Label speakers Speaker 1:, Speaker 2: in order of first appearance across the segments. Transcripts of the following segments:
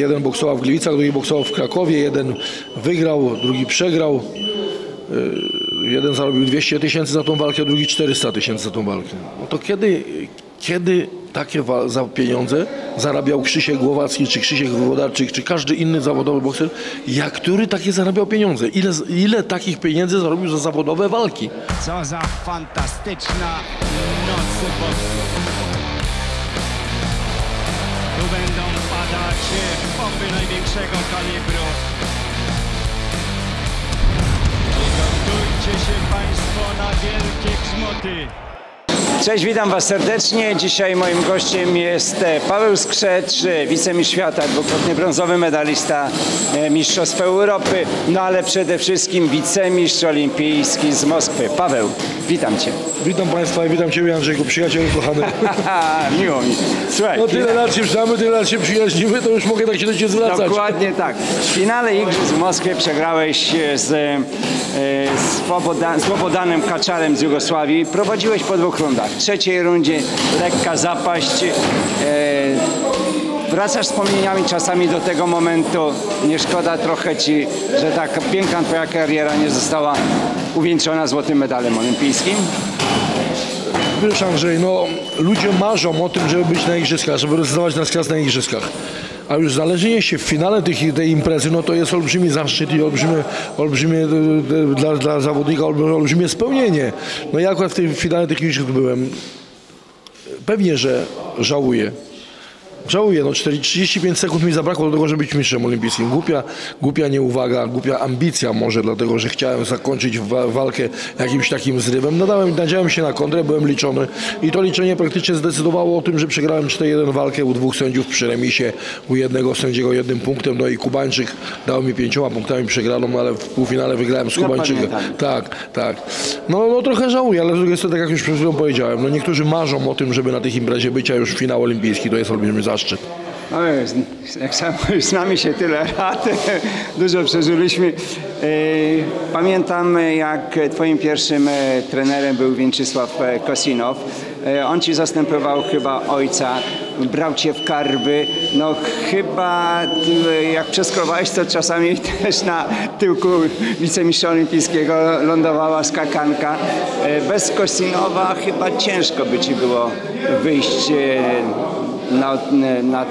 Speaker 1: jeden boksował w Gliwicach, drugi boksował w Krakowie, jeden wygrał, drugi przegrał. Y, Jeden zarobił 200 tysięcy za tą walkę, drugi 400 tysięcy za tą walkę. No to kiedy, kiedy takie za pieniądze zarabiał Krzysiek Głowacki, czy Krzysiek Wodarczyk, czy każdy inny zawodowy bokser, jak który takie zarabiał pieniądze? Ile, ile takich pieniędzy zarobił za zawodowe walki?
Speaker 2: Co za fantastyczna noc boksu. Padać bomby największego kalibru. Przygotujcie się Państwo na wielkie grzmoty.
Speaker 3: Cześć, witam Was serdecznie. Dzisiaj moim gościem jest e, Paweł Skrzecz, wicemistrz świata, dwukrotnie brązowy medalista e, Mistrzostw Europy, no ale przede wszystkim wicemistrz olimpijski z Moskwy. Paweł, witam Cię.
Speaker 1: Witam Państwa i witam Ciebie Andrzejku, przyjacielu kochany.
Speaker 3: Miło mi. Słuchaj,
Speaker 1: No tyle lat się znamy, tyle lat się przyjaźnimy, to już mogę tak się do Ciebie zwracać.
Speaker 3: Dokładnie tak. W finale Igrzysk w Moskwie przegrałeś e, z, e, Swoboda, Swobodanem Kaczarem z Jugosławii. Prowadziłeś po dwóch rundach. W trzeciej rundzie lekka zapaść. E, wracasz wspomnieniami czasami do tego momentu. Nie szkoda trochę Ci, że tak piękna Twoja kariera nie została uwieńczona złotym medalem olimpijskim?
Speaker 1: Wiesz Andrzej, no ludzie marzą o tym, żeby być na igrzyskach, żeby realizować nas klas na igrzyskach. A już znalezienie się w finale tych, tej imprezy, no to jest olbrzymi zaszczyt i olbrzymie, olbrzymie e, e, dla, dla zawodnika olbrzymie, spełnienie. No ja akurat w tym finale tych igrzysk byłem. Pewnie, że żałuję. Żałuję, no 40, 35 sekund mi zabrakło do tego, żeby być mistrzem olimpijskim. Głupia, głupia nieuwaga, głupia ambicja może, dlatego że chciałem zakończyć wa- walkę jakimś takim zrywem. Nadałem, nadziałem się na kontrę, byłem liczony i to liczenie praktycznie zdecydowało o tym, że przegrałem 4-1 walkę u dwóch sędziów przy remisie, u jednego sędziego jednym punktem, no i Kubańczyk dał mi pięcioma punktami przegraną, ale w półfinale wygrałem z Kubańczykiem. Tak, tak. No, no trochę żałuję, ale z drugiej strony, tak jak już przed chwilą powiedziałem, no niektórzy marzą o tym, żeby na tych imprezie być, a już finał olimpijski to jest olbrzymi zaszczyt.
Speaker 3: No, jak sam już znamy się tyle lat, dużo przeżyliśmy. Pamiętam, jak twoim pierwszym e, trenerem był Więczysław e, Kosinow. E, On ci zastępował chyba ojca, brał cię w karby. No chyba jak przeskrowałeś, to czasami też na tyłku wicemistrza olimpijskiego lądowała skakanka. Bez Kosinowa chyba ciężko by ci było wyjść na, na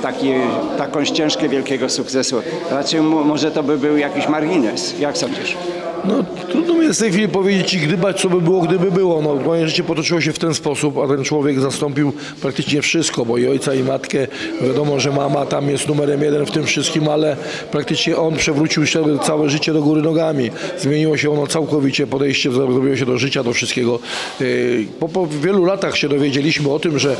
Speaker 3: taką ścieżkę wielkiego sukcesu. Raczej mo- może to by był jakiś margines. Jak sądzisz?
Speaker 1: No, trudno mi jest w tej chwili powiedzieć ci gdybać, co by było, gdyby było. No, moje życie potoczyło się w ten sposób, a ten człowiek zastąpił praktycznie wszystko, bo i ojca, i matkę. Wiadomo, że mama tam jest numerem jeden w tym wszystkim, ale praktycznie on przewrócił się całe życie do góry nogami. Zmieniło się ono całkowicie, podejście zrobiło się do życia, do wszystkiego. Yy, Po, po wielu latach się dowiedzieliśmy o tym, że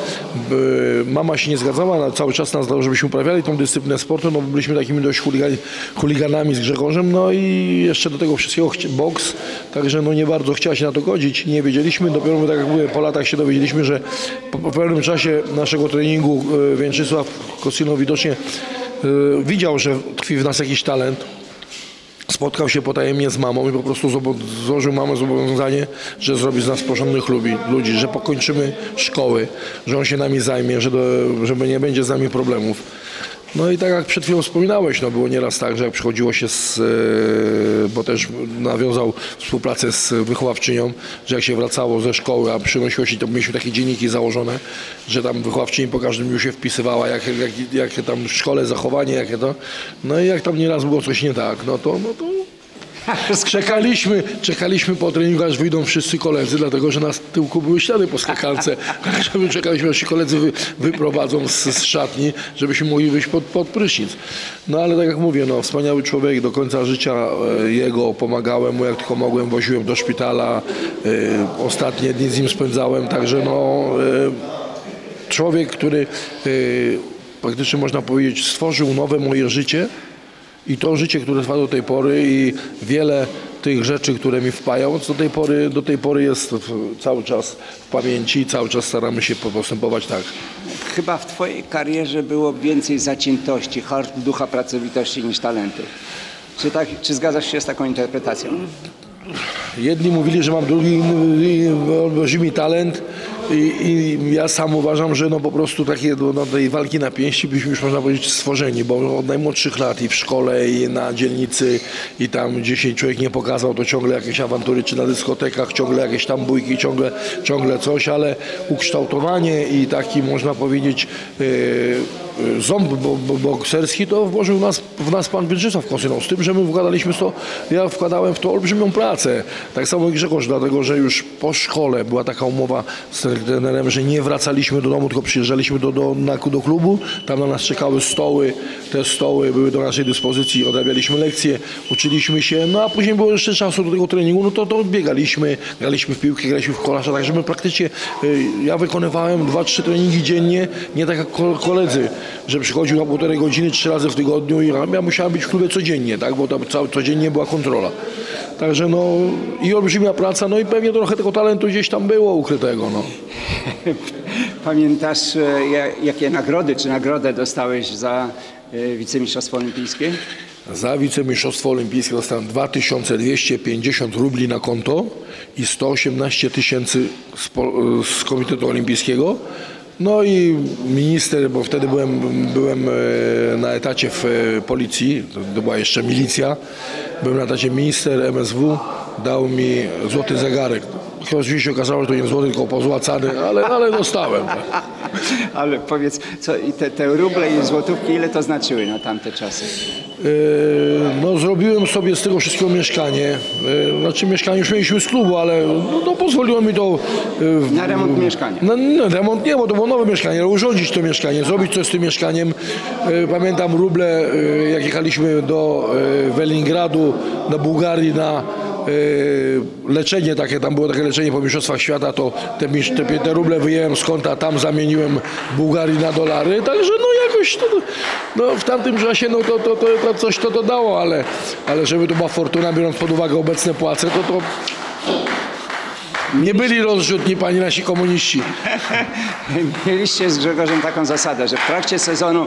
Speaker 1: yy, mama się nie zgadzała na cały czas nas, żebyśmy uprawiali tą dyscyplinę sportu, no byliśmy takimi dość chuligan, chuliganami z Grzegorzem, no i jeszcze do tego wszystkiego chci- boks, także no nie bardzo chciała się na to godzić, nie wiedzieliśmy, dopiero tak jak mówię, po latach się dowiedzieliśmy, że po, po pewnym czasie naszego treningu yy, Więczysław Kosino widocznie yy, widział, że tkwi w nas jakiś talent, spotkał się potajemnie z mamą i po prostu złożył mamę zobowiązanie, że zrobi z nas porządnych lubi, ludzi, że pokończymy szkoły, że on się nami zajmie, że do, żeby nie będzie z nami problemów. No i tak jak przed chwilą wspominałeś, no było nieraz tak, że jak przychodziło się z, e, bo też nawiązał współpracę z wychowawczynią, że jak się wracało ze szkoły, a przynosiło się, to mieliśmy takie dzienniki założone, że tam wychowawczyni po każdym dniu się wpisywała, jakie jak, jakie tam w szkole zachowanie, jakie to. No i jak tam nieraz było coś nie tak, no to, no to Czekaliśmy, czekaliśmy po treningu, aż wyjdą wszyscy koledzy, dlatego że na tyłku były ślady po skakance. Żeby czekaliśmy, aż się koledzy wy, wyprowadzą z, z szatni, żebyśmy mogli wyjść pod, pod prysznic. No ale tak jak mówię, no, wspaniały człowiek, do końca życia e, jego pomagałem mu jak tylko mogłem, woziłem do szpitala, e, ostatnie dni z nim spędzałem, także no... E, człowiek, który praktycznie można powiedzieć stworzył nowe moje życie i to życie, które trwa do tej pory i wiele tych rzeczy, które mi wpajał, do tej pory, do tej pory jest w, cały czas w pamięci i cały czas staramy się postępować tak.
Speaker 3: Chyba w twojej karierze było więcej zaciętości, ducha pracowitości niż talentu. Czy, tak, czy zgadzasz się z taką interpretacją?
Speaker 1: Jedni mówili, że mam drugi y, olbrzymi talent, I, I ja sam uważam, że no po prostu takie do tej walki na pięści byśmy już można powiedzieć stworzeni, bo od najmłodszych lat i w szkole i na dzielnicy i tam gdzie się człowiek nie pokazał, to ciągle jakieś awantury, czy na dyskotekach, ciągle jakieś tam bójki, ciągle, ciągle coś, ale ukształtowanie i taki można powiedzieć yy, ząb bo, bo, bokserski to włożył nas, w nas pan Wierzysław Kosynow, z tym, że my wkładaliśmy to, ja wkładałem w to olbrzymią pracę, tak samo Grzegorz, dlatego, że już po szkole była taka umowa z trenerem, że nie wracaliśmy do domu, tylko przyjeżdżaliśmy do, do, na, do klubu, tam na nas czekały stoły, te stoły były do naszej dyspozycji, odrabialiśmy lekcje, uczyliśmy się, no a później było jeszcze czasu do tego treningu, no to, to biegaliśmy, graliśmy w piłkę, graliśmy w kolarza, także my praktycznie, y, ja wykonywałem dwa, trzy treningi dziennie, nie tak jak ko- koledzy, że przychodził na półtorej godziny, trzy razy w tygodniu i ja musiałem być w klubie codziennie, tak, bo tam cały, codziennie była kontrola. Także no i olbrzymia praca, no i pewnie trochę tego talentu gdzieś tam było ukrytego, no.
Speaker 3: Pamiętasz, e, ja- jakie nagrody, czy nagrodę dostałeś za e, wicemistrzostwo olimpijskie?
Speaker 1: Za wicemistrzostwo olimpijskie dostałem 2250 rubli na konto i 118 tysięcy z, z Komitetu Olimpijskiego. No i minister, bo wtedy byłem, byłem e, na etacie w e, policji, to, to była jeszcze milicja, byłem na etacie minister MSW, dał mi złoty zegarek. Oczywiście okazało się, że to nie złoty, tylko pozłacany, ale, ale dostałem. Tak.
Speaker 3: Ale powiedz, co, i te, te ruble i złotówki, ile to znaczyły na tamte czasy?
Speaker 1: Yy, No, zrobiłem sobie z tego wszystkiego mieszkanie. Yy, Znaczy mieszkanie już mieliśmy z klubu, ale no, no, pozwoliło mi to... yy,
Speaker 3: Na remont mieszkania.
Speaker 1: No, no, remont nie, bo to było nowe mieszkanie, ale urządzić to mieszkanie, zrobić coś z tym mieszkaniem. Yy, Pamiętam ruble, yy, jak jechaliśmy do yy, Welingradu, do Bułgarii na leczenie takie, tam było takie leczenie po Mistrzostwach Świata, to te, te, te ruble wyjęłem z konta, tam zamieniłem Bułgarii na dolary, także no jakoś to, no w tamtym czasie no to, to, to, to coś to dodało, ale, ale żeby to była fortuna, biorąc pod uwagę obecne płace, to to nie byli rozrzutni pani nasi komuniści.
Speaker 3: Mieliście z Grzegorzem taką zasadę, że w trakcie sezonu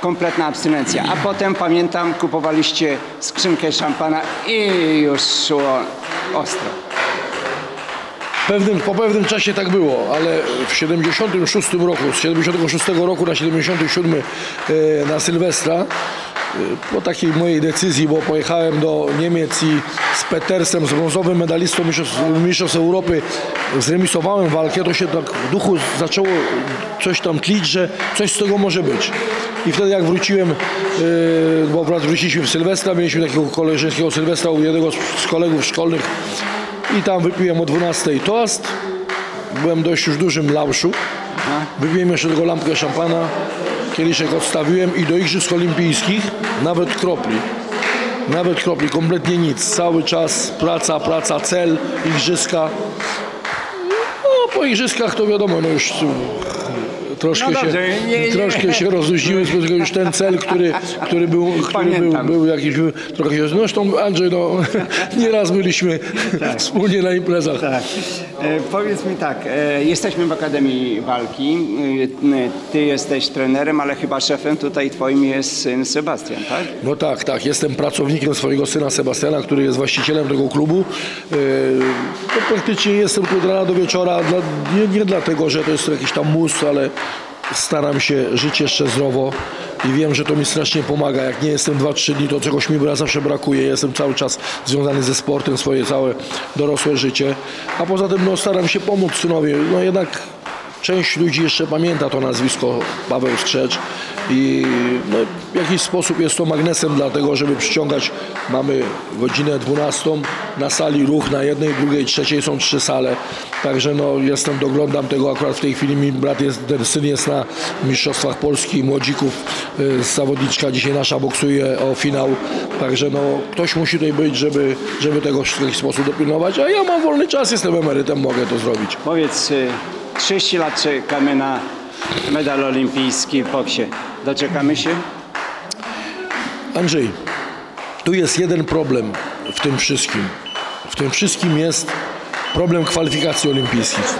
Speaker 3: kompletna abstynencja, a potem pamiętam kupowaliście skrzynkę szampana i już szło ostro.
Speaker 1: Pewnym, po pewnym czasie tak było, ale w 76 roku, z 76 roku na 77 e, na Sylwestra, e, po takiej mojej decyzji, bo pojechałem do Niemiec i z Petersem, z brązowym medalistą Mistrzostw, Mistrzostw Europy, zremisowałem walkę, to się tak w duchu zaczęło coś tam tlić, że coś z tego może być. I wtedy jak wróciłem, e, bo akurat wróciliśmy w Sylwestra, mieliśmy takiego koleżeńskiego Sylwestra u jednego z- kolegów szkolnych, i tam wypiłem o 12 toast. Byłem dość już dużym lauszu. Wypiłem jeszcze tylko lampkę szampana. Kieliszek odstawiłem i do Igrzysk Olimpijskich nawet kropli. Nawet kropli, kompletnie nic. Cały czas praca, praca, cel, igrzyska. No po igrzyskach to wiadomo, no już troszkę,
Speaker 3: No dobrze,
Speaker 1: się,
Speaker 3: nie, nie.
Speaker 1: troszkę się rozluźniłem, tylko już ten cel, który, który był, który był, był jakiś, trochę się, zresztą Andrzej, no nieraz byliśmy wspólnie na imprezach.
Speaker 3: Tak. E, powiedz mi tak, e, jesteśmy w Akademii Walki, e, e, ty jesteś trenerem, ale chyba szefem tutaj twoim jest syn Sebastian, tak?
Speaker 1: No tak, tak. Jestem pracownikiem swojego syna Sebastiana, który jest właścicielem tego klubu. Yy, No, praktycznie jestem tu od rana do wieczora, dla, nie, nie dlatego, że to jest jakiś tam mus, ale staram się żyć jeszcze zdrowo i wiem, że to mi strasznie pomaga. Jak nie jestem 2-3 dni, to czegoś mi zawsze brakuje. Jestem cały czas związany ze sportem, swoje całe dorosłe życie. A poza tym no, staram się pomóc synowi. No jednak Część ludzi jeszcze pamięta to nazwisko Paweł Skrzecz i no, w jakiś sposób jest to magnesem dlatego, żeby przyciągać, mamy godzinę 12, na sali ruch, na jednej, drugiej, trzeciej są trzy sale, także no jestem, doglądam tego akurat w tej chwili, mi brat jest, ten syn jest na Mistrzostwach Polski Młodzików, y, zawodniczka dzisiaj nasza boksuje o finał, także no ktoś musi tutaj być, żeby, żeby tego w jakiś sposób dopilnować, a ja mam wolny czas, jestem emerytem, mogę to zrobić.
Speaker 3: Powiedz, e, 30 lat czekamy na medal olimpijski w boksie. Doczekamy się?
Speaker 1: Andrzej, tu jest jeden problem w tym wszystkim. W tym wszystkim jest problem kwalifikacji olimpijskich.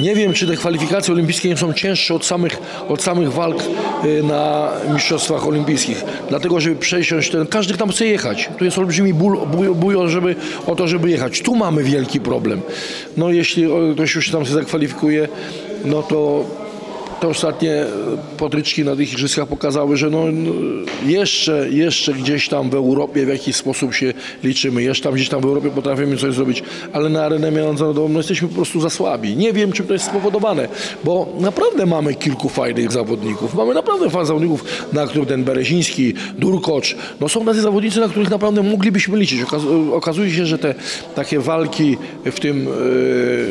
Speaker 1: Nie wiem, czy te kwalifikacje olimpijskie nie są cięższe od samych, od samych walk y, na mistrzostwach olimpijskich. Dlatego, żeby przesiąść ten, każdy tam chce jechać. Tu jest olbrzymi ból, ból, ból żeby, o to, żeby jechać. Tu mamy wielki problem. No jeśli ktoś już tam się zakwalifikuje, no to te ostatnie e, potyczki na tych igrzyskach pokazały, że no, no, jeszcze, jeszcze gdzieś tam w Europie w jakiś sposób się liczymy. Jeszcze tam gdzieś tam w Europie potrafimy coś zrobić, ale na arenę międzynarodową no, jesteśmy po prostu za słabi. Nie wiem, czym to jest spowodowane, bo naprawdę mamy kilku fajnych zawodników. Mamy naprawdę fajnych zawodników, na których ten Bereziński, Durkocz, no są tacy zawodnicy, na których naprawdę moglibyśmy liczyć. Okaz- okazuje się, że te takie walki w tym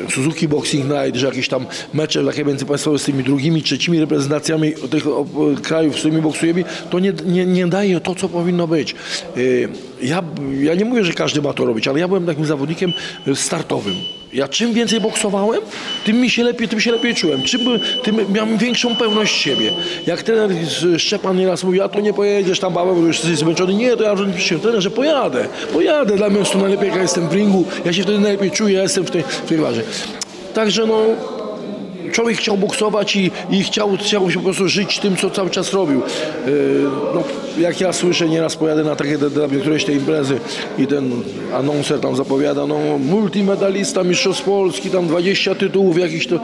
Speaker 1: e, Suzuki Boxing Night, że jakieś tam mecze takie międzypaństwowe z tymi drugimi, trzecimi reprezentacjami tych krajów, z którymi boksujemy, to nie, nie, nie daje to, co powinno być. E, Ja, ja nie mówię, że każdy ma to robić, ale ja byłem takim zawodnikiem startowym. Ja czym więcej boksowałem, tym mi się lepiej, tym się lepiej czułem. Czym, tym miałem większą pewność siebie. Jak trener Szczepan nieraz mówił, a to nie pojedziesz tam, Paweł, bo już jesteś zmęczony. Nie, to ja przyszedłem. Trener, że pojadę. Pojadę, dla mnie jest to najlepiej, jak ja jestem w ringu. Ja się wtedy najlepiej czuję, ja jestem w tej, w tej warze. Także no, człowiek chciał boksować i, i chciał, chciał się po prostu żyć tym, co cały czas robił. Yy, no, jak ja słyszę, nieraz pojadę na takie de- któreś tej imprezy i ten anonser tam zapowiada, no multimedalista, mistrzostw Polski, tam 20 tytułów jakiś to...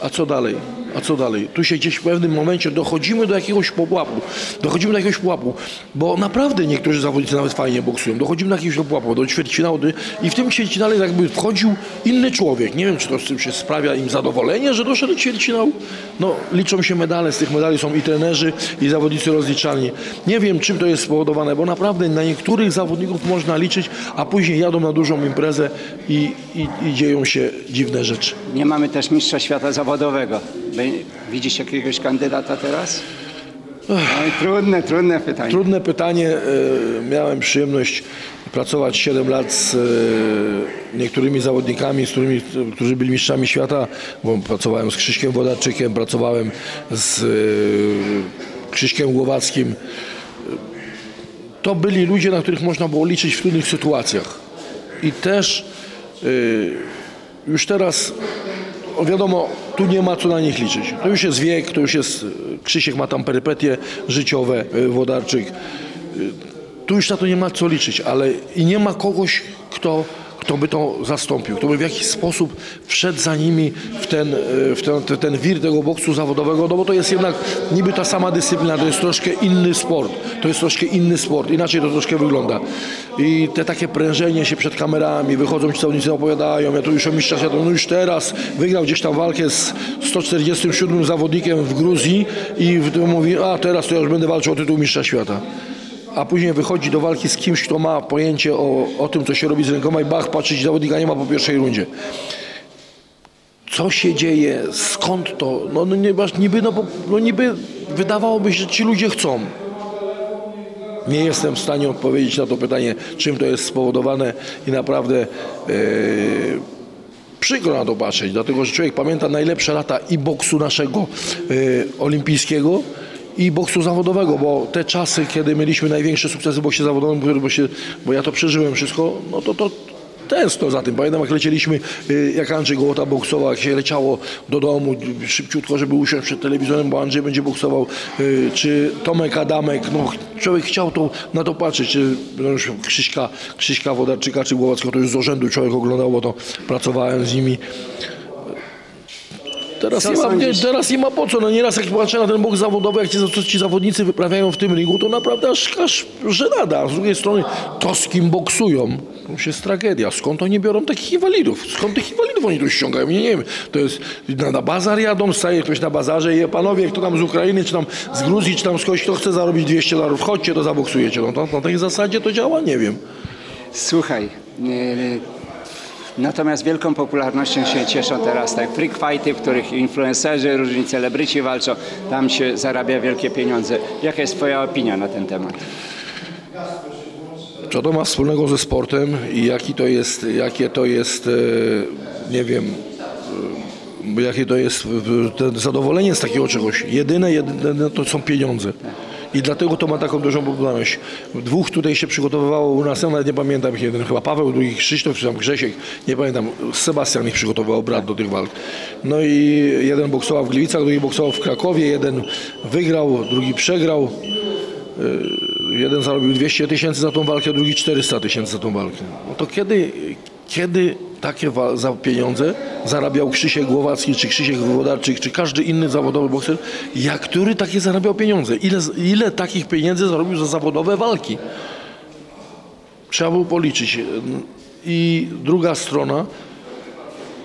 Speaker 1: A co dalej? A co dalej? Tu się gdzieś w pewnym momencie dochodzimy do jakiegoś pułapu. Dochodzimy do jakiegoś pułapu, bo naprawdę niektórzy zawodnicy nawet fajnie boksują. Dochodzimy do jakiegoś pułapu, do ćwierćfinału i w tym ćwierćfinale jakby wchodził inny człowiek. Nie wiem, czy to z tym się sprawia im zadowolenie, że doszedł do ćwierćfinału. No, liczą się medale, z tych medali są i trenerzy, i zawodnicy rozliczalni. Nie wiem, czym to jest spowodowane, bo naprawdę na niektórych zawodników można liczyć, a później jadą na dużą imprezę i, i, i dzieją się dziwne rzeczy.
Speaker 3: Nie mamy też mistrza świata zawodowego. Widzisz jakiegoś kandydata teraz? No trudne, trudne pytanie.
Speaker 1: Trudne pytanie. E, Miałem przyjemność pracować 7 lat z e, niektórymi zawodnikami, z którymi, którzy byli mistrzami świata, bo pracowałem z Krzyśkiem Wodarczykiem, pracowałem z e, Krzyśkiem Głowackim. To byli ludzie, na których można było liczyć w trudnych sytuacjach. I też już teraz, wiadomo, tu nie ma co na nich liczyć. To już jest wiek, to już jest, y, Krzysiek ma tam perypetie życiowe, y, Wodarczyk. Y, Tu już na to nie ma co liczyć, ale i nie ma kogoś, kto, kto by to zastąpił, kto by w jakiś sposób wszedł za nimi w ten, y, w ten, ten, wir tego boksu zawodowego, no bo to jest jednak niby ta sama dyscyplina, to jest troszkę inny sport, to jest troszkę inny sport, inaczej to troszkę wygląda. I te takie prężenie się przed kamerami, wychodzą ci zawodnicy, opowiadają, ja tu już o mistrzach świata, no już teraz wygrał gdzieś tam walkę z 147 zawodnikiem w Gruzji i mówi, a teraz to ja już będę walczył o tytuł mistrza świata a później wychodzi do walki z kimś, kto ma pojęcie o, o tym, co się robi z rękoma i bach, patrzy, ci zawodnika nie ma po pierwszej rundzie. Co się dzieje? Skąd to? No, no nie, niby, no, no niby wydawałoby się, że ci ludzie chcą. Nie jestem w stanie odpowiedzieć na to pytanie, czym to jest spowodowane i naprawdę e, przykro na to patrzeć, dlatego że człowiek pamięta najlepsze lata i boksu naszego e, olimpijskiego i boksu zawodowego, bo te czasy, kiedy mieliśmy największe sukcesy w boksie zawodowym, bo, się, bo ja to przeżyłem wszystko, no to to tęskno za tym. Pamiętam, jak lecieliśmy, y, jak Andrzej Gołota boksował, jak się leciało do domu szybciutko, żeby usiąść przed telewizorem, bo Andrzej będzie boksował, y, czy Tomek Adamek, no człowiek chciał to, na to patrzeć, czy no już Krzyśka, Krzyśka Wodarczyka, czy Głowackiego, to już z urzędu człowiek oglądał, bo to pracowałem z nimi. Teraz
Speaker 3: Co
Speaker 1: nie, ma, nie, teraz nie ma po co. No nieraz jak patrzę na ten bok zawodowy, jak ci, ci zawodnicy wyprawiają w tym ringu, to naprawdę aż, aż żenada. A z drugiej strony to z kim boksują, to już jest tragedia. Skąd oni biorą takich inwalidów? Skąd tych inwalidów oni tu ściągają? Nie, nie wiem. To jest na, na bazar jadą, staje ktoś na bazarze i je, panowie, kto tam z Ukrainy, czy tam z Gruzji, czy tam skądś, kto chce zarobić 200 dolarów, chodźcie, to zaboksujecie. No to na tej zasadzie to działa? Nie wiem.
Speaker 3: Słuchaj, e, natomiast wielką popularnością się cieszą teraz tak freak fighty, w których influencerzy, różni celebryci walczą, tam się zarabia wielkie pieniądze. Jaka jest twoja opinia na ten temat?
Speaker 1: Co to ma wspólnego ze sportem i jaki to jest, jakie to jest, e, nie wiem, e, jakie to jest e, zadowolenie z takiego czegoś. Jedyne, jedyne to są pieniądze. I dlatego to ma taką dużą popularność. Dwóch tutaj się przygotowywało u nas, nawet nie pamiętam ich jeden, chyba Paweł, drugi Krzysztof, czy tam Grzesiek, nie pamiętam, Sebastian ich przygotowywał, brat do tych walk. No i jeden boksował w Gliwicach, drugi boksował w Krakowie, jeden wygrał, drugi przegrał. Yy, Jeden zarobił 200 tysięcy za tą walkę, drugi 400 tysięcy za tą walkę. No to kiedy, kiedy takie za pieniądze zarabiał Krzysiek Głowacki, czy Krzysiek Wodarczyk, czy każdy inny zawodowy bokser, jak który takie zarabiał pieniądze? Ile, ile takich pieniędzy zarobił za zawodowe walki? Trzeba było policzyć. I druga strona,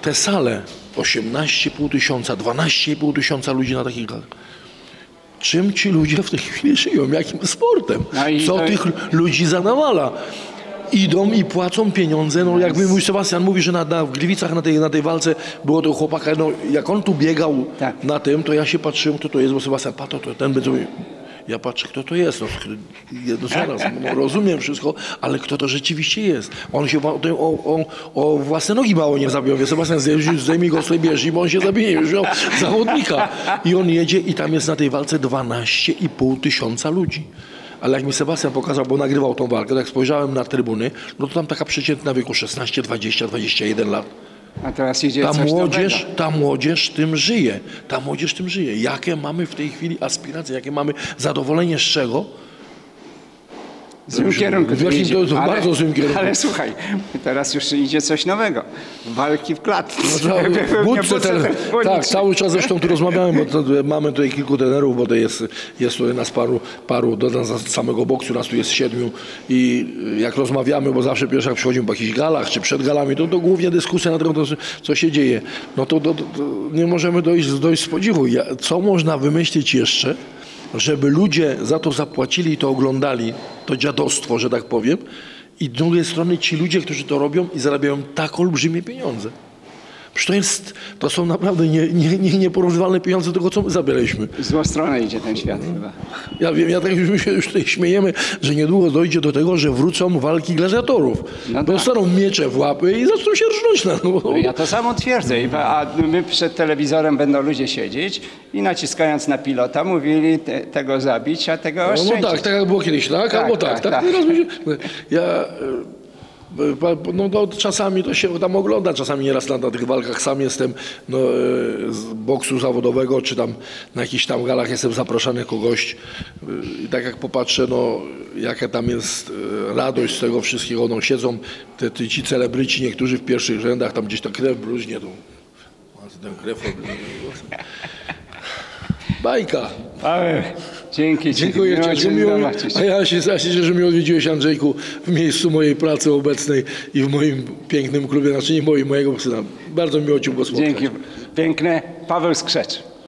Speaker 1: te sale, 18,5 tysiąca, 12,5 tysiąca ludzi na takich galach. Czym ci ludzie w tej chwili żyją? Jakim sportem?
Speaker 3: No
Speaker 1: Co tych ludzi zanawala? Idą i płacą pieniądze, no jakby mój Sebastian mówi, że na, na, w Gliwicach na tej, na tej walce było to chłopaka, no jak on tu biegał
Speaker 3: Tak.
Speaker 1: na tym, to ja się patrzyłem, kto to jest, bo Sebastian, pato, to ten będzie mówił. Ja patrzę, kto to jest, no, no zaraz, no, rozumiem wszystko, ale kto to rzeczywiście jest? On się o, o, o, własne nogi mało nie zabił. Wie, Sebastian, zdejmij- go z tej bieżni, bo on się zabije, już miał zawodnika. I on jedzie i tam jest na tej walce 12,5 tysiąca ludzi. Ale jak mi Sebastian pokazał, bo nagrywał tą walkę, jak spojrzałem na trybuny, no to tam taka przeciętna wieku 16, 20, 21 lat.
Speaker 3: A teraz idzie
Speaker 1: Ta młodzież,
Speaker 3: nowego.
Speaker 1: ta młodzież tym żyje. Ta młodzież tym żyje. Jakie mamy w tej chwili aspiracje, jakie mamy zadowolenie z czego?
Speaker 3: W złym kierunku.
Speaker 1: W jakim to- to bardzo złym kierunku.
Speaker 3: Ale słuchaj, teraz już idzie coś nowego. Walki w klatce.
Speaker 1: No, budce ten, tak, cały czas zresztą tu rozmawiamy, bo mamy tutaj kilku trenerów, bo to jest, jest tutaj nas paru, paru do nas z samego boksu, nas tu jest siedmiu i jak rozmawiamy, bo zawsze pierwszy jak przychodzimy po jakichś galach czy przed galami, to, to głównie dyskusja na temat co- się dzieje. No to, to, to, nie możemy dojść, dojść z podziwu. Co można wymyślić jeszcze, żeby ludzie za to zapłacili i to oglądali, to dziadostwo, że tak powiem, i z drugiej strony ci ludzie, którzy to robią i zarabiają tak olbrzymie pieniądze. Przecież to, jest, to są naprawdę nie, nie, nie, nieporównywalne pieniądze do tego, co my zabieraliśmy.
Speaker 3: W złą stronę idzie ten świat chyba.
Speaker 1: Ja wiem, ja tak już my się już tutaj śmiejemy, że niedługo dojdzie do tego, że wrócą walki gladiatorów.
Speaker 3: No
Speaker 1: bo
Speaker 3: tak.
Speaker 1: dostaną miecze w łapy i zaczną się rżnąć na no,
Speaker 3: No Ja to samo twierdzę. A my przed telewizorem będą ludzie siedzieć i naciskając na pilota mówili te, tego zabić, a tego
Speaker 1: No, no
Speaker 3: oszczędzić.
Speaker 1: tak, tak jak było kiedyś, tak?
Speaker 3: Tak,
Speaker 1: Albo tak,
Speaker 3: tak,
Speaker 1: tak.
Speaker 3: tak.
Speaker 1: Ja no, no, czasami to się tam ogląda, czasami nieraz na, na tych walkach sam jestem no, e, z boksu zawodowego, czy tam na jakichś tam galach jestem zapraszany kogoś e, i tak jak popatrzę, no jaka tam jest e, radość z tego wszystkiego, no siedzą te, te, ci celebryci, niektórzy w pierwszych rzędach, tam gdzieś ta krew bluźnie, tu tę krew Bajka.
Speaker 3: Paweł, dzięki ci.
Speaker 1: Dziękuję
Speaker 3: Miło
Speaker 1: Ci. miło-. A ja się, ja się cieszę, że mnie odwiedziłeś Andrzejku w miejscu mojej pracy obecnej i w moim pięknym klubie, znaczy nie moim, mojego syna. Bardzo miło Cię było spotkać.
Speaker 3: Dzięki. Piękne. Paweł Skrzecz.